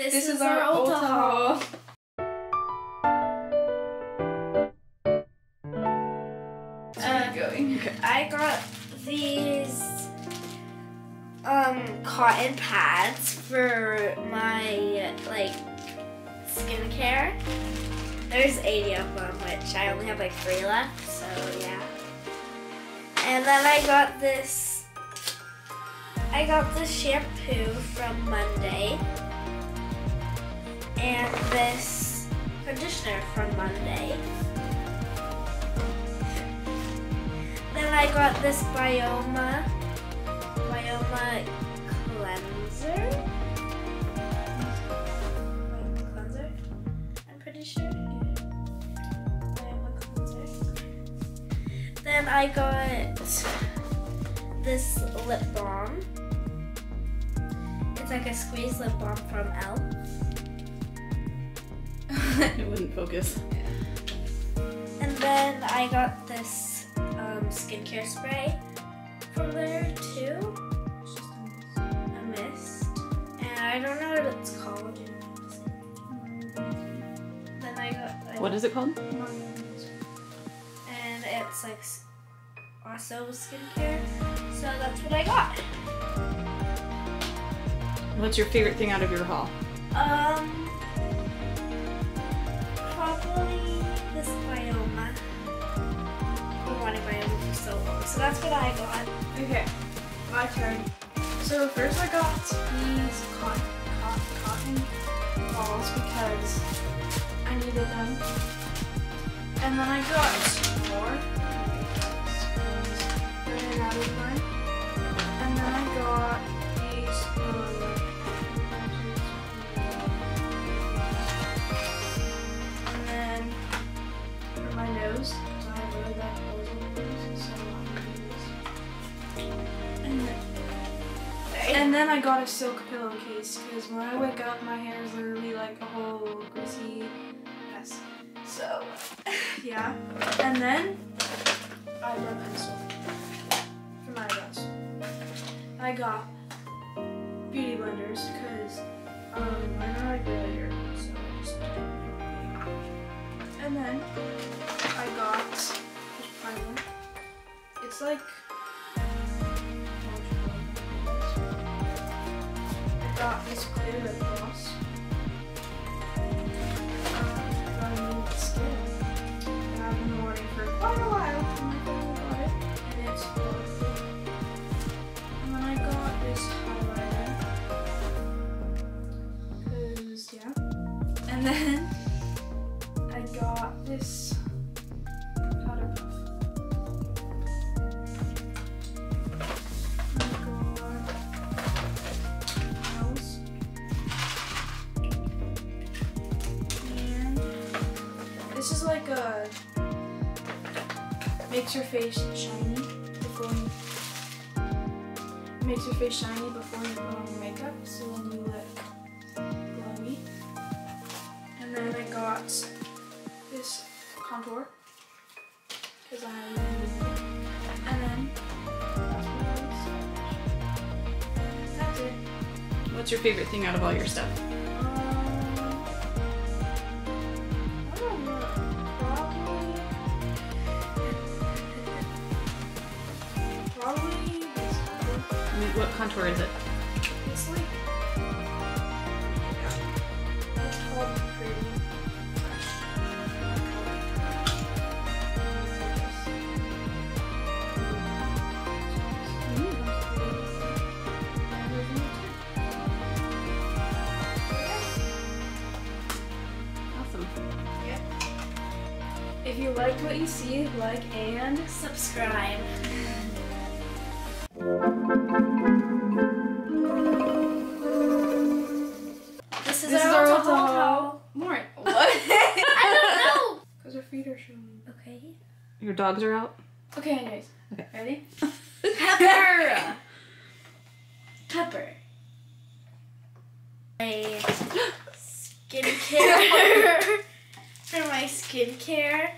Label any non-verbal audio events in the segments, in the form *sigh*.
This, This is, is our Ulta haul. Uh, going. *laughs* I got these um cotton pads for my like skincare. There's 80 of them, which I only have like three left, so yeah. And then I got this I got this shampoo from Monday. This conditioner from Monday. Then I got this Byoma Byoma cleanser. Cleanser? I'm pretty sure. Byoma cleanser. Then I got this lip balm. It's like a squeeze lip balm from Elle. It wouldn't focus. And then I got this um, skincare spray from there too. A mist. And I don't know what it's called. Then I got like, What is it called? and it's like also skincare. So that's what I got. What's your favorite thing out of your haul? Um probably this Byoma. I wanted Byoma for so long. So that's what I got. Okay, my turn. So first I got these cotton, cotton, balls because I needed them. And then I got more. Out of mine. And then I got and then I got a silk pillowcase because when I wake up, my hair is literally like a whole greasy mess. So, *laughs* yeah. And then a pencil for my eyebrows. I got beauty blenders because um, I don't like really hair, so I just. And then I got this primer. It's like got this clear lip gloss. I got a new skin. And I've been wanting for quite a while. And I finally got it. And it's And then I got this highlighter. Cause yeah. And then I got this makes your face shiny before you makes your face shiny before you put on your makeup, so then you look glowy. And then I got this contour because I and then that's it. What's your favorite thing out of all your stuff? What contour is it? It's like. It's called Pretty Fresh. Awesome. If you liked what you see, like and Subscribe. This is This our, is our Ulta Ulta haul. haul. More. What? *laughs* *laughs* I don't know. Because our feet are showing. Okay. Your dogs are out? Okay, anyways. Okay. Ready? *laughs* Pepper. Pepper. My *gasps* skincare. For my skincare.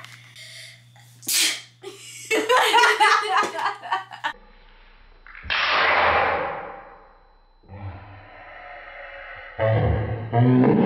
Alright.